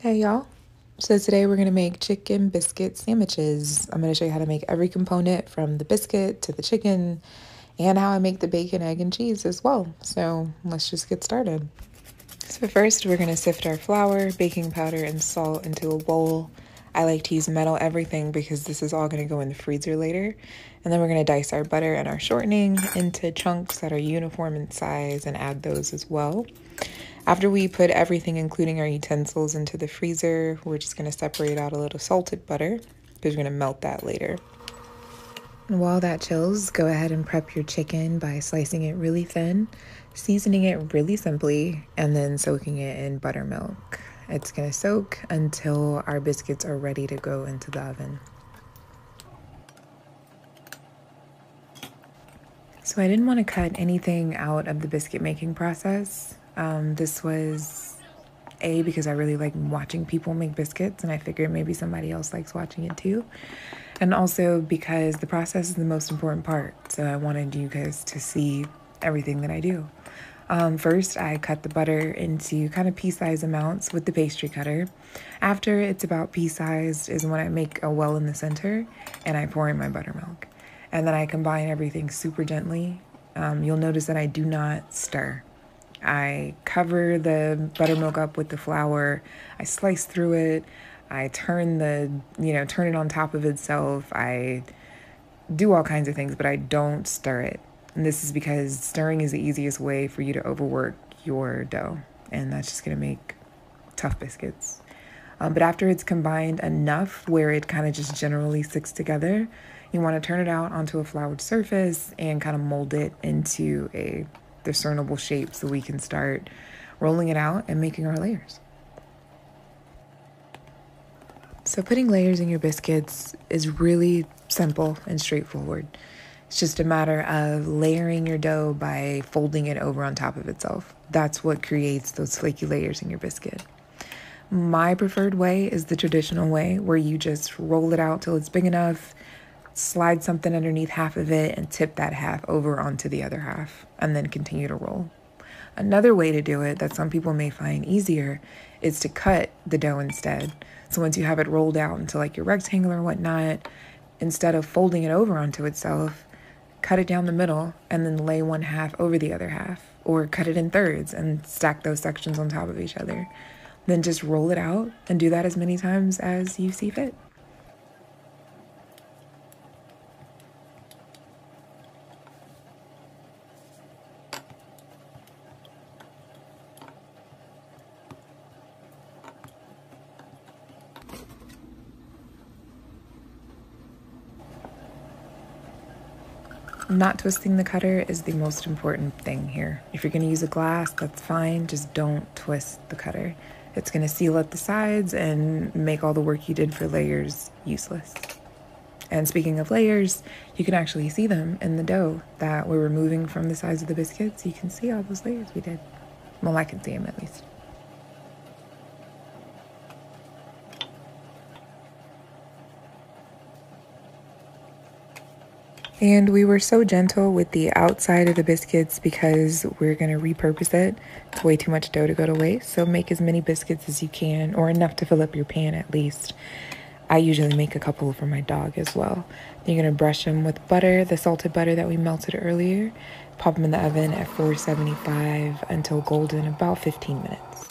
Hey y'all. So today we're going to make chicken biscuit sandwiches. I'm going to show you how to make every component from the biscuit to the chicken and how I make the bacon, egg, and cheese as well. So let's just get started. So first we're going to sift our flour, baking powder, and salt into a bowl. I like to use metal everything because this is all going to go in the freezer later. And then we're going to dice our butter and our shortening into chunks that are uniform in size and add those as well. After we put everything, including our utensils, into the freezer, we're just to separate out a little salted butter because we're to melt that later. And while that chills, go ahead and prep your chicken by slicing it really thin, seasoning it really simply, and then soaking it in buttermilk. It's to soak until our biscuits are ready to go into the oven. So I didn't want to cut anything out of the biscuit making process. Um, this was A, because I really like watching people make biscuits, and I figured maybe somebody else likes watching it too. And also because the process is the most important part. So I wanted you guys to see everything that I do. Um, first, I cut the butter into kind of pea size amounts with the pastry cutter. After it's about pea sized, is when I make a well in the center and I pour in my buttermilk. And then I combine everything super gently. Um, you'll notice that I do not stir. I cover the buttermilk up with the flour. I slice through it. I turn the, you know, turn it on top of itself. I do all kinds of things, but I don't stir it. And this is because stirring is the easiest way for you to overwork your dough. And that's just going to make tough biscuits. Um, but after it's combined enough where it kind of just generally sticks together, you want to turn it out onto a floured surface and kind of mold it into a discernible shape so we can start rolling it out and making our layers. So, putting layers in your biscuits is really simple and straightforward. It's just a matter of layering your dough by folding it over on top of itself. That's what creates those flaky layers in your biscuit. My preferred way is the traditional way where you just roll it out till it's big enough slide something underneath half of it and tip that half over onto the other half and then continue to roll. Another way to do it that some people may find easier is to cut the dough instead. So once you have it rolled out into like your rectangle or whatnot, instead of folding it over onto itself, cut it down the middle and then lay one half over the other half, or cut it in thirds and stack those sections on top of each other. Then just roll it out and do that as many times as you see fit. Not twisting the cutter is the most important thing here. If you're going to use a glass, that's fine. Just don't twist the cutter. It's going to seal up the sides and make all the work you did for layers useless. And speaking of layers, you can actually see them in the dough that we're removing from the sides of the biscuits. You can see all those layers we did. Well, I can see them at least. And we were so gentle with the outside of the biscuits because we're going to repurpose it. It's way too much dough to go to waste. So make as many biscuits as you can, or enough to fill up your pan at least. I usually make a couple for my dog as well. You're going to brush them with butter, the salted butter that we melted earlier. Pop them in the oven at 475 until golden, about 15 minutes.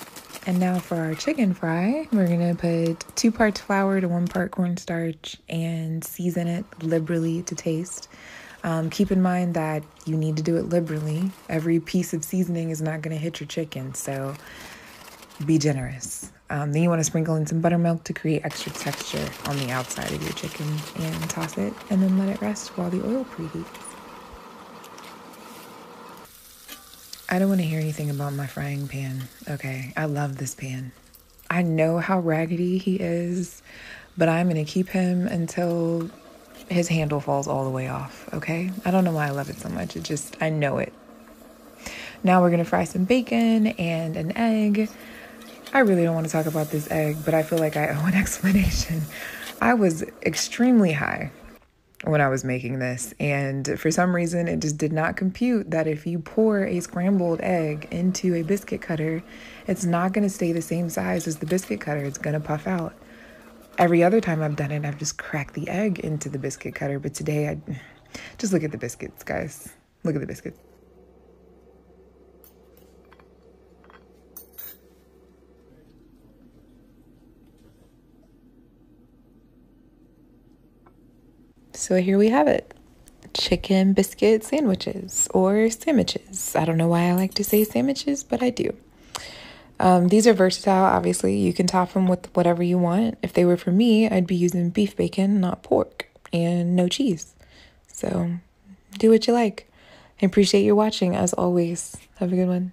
And now for our chicken fry, we're gonna put two parts flour to one part cornstarch and season it liberally to taste. Um, keep in mind that you need to do it liberally. Every piece of seasoning is not gonna hit your chicken, so be generous. Um, then you want to sprinkle in some buttermilk to create extra texture on the outside of your chicken and toss it and then let it rest while the oil preheats. I don't want to hear anything about my frying pan. Okay, I love this pan. I know how raggedy he is, but I'm going to keep him until his handle falls all the way off, okay? I don't know why I love it so much. It just, I know it. Now we're going to fry some bacon and an egg. I really don't want to talk about this egg, but I feel like I owe an explanation. I was extremely high when I was making this. And for some reason, it just did not compute that if you pour a scrambled egg into a biscuit cutter, it's not going to stay the same size as the biscuit cutter. It's going to puff out. Every other time I've done it, I've just cracked the egg into the biscuit cutter. But today, I just look at the biscuits, guys. Look at the biscuits. So here we have it chicken biscuit sandwiches or sandwiches. I don't know why I like to say sandwiches, but I do. Um, these are versatile, obviously. You can top them with whatever you want. If they were for me, I'd be using beef bacon, not pork, and no cheese. So do what you like. I appreciate you watching as always. Have a good one.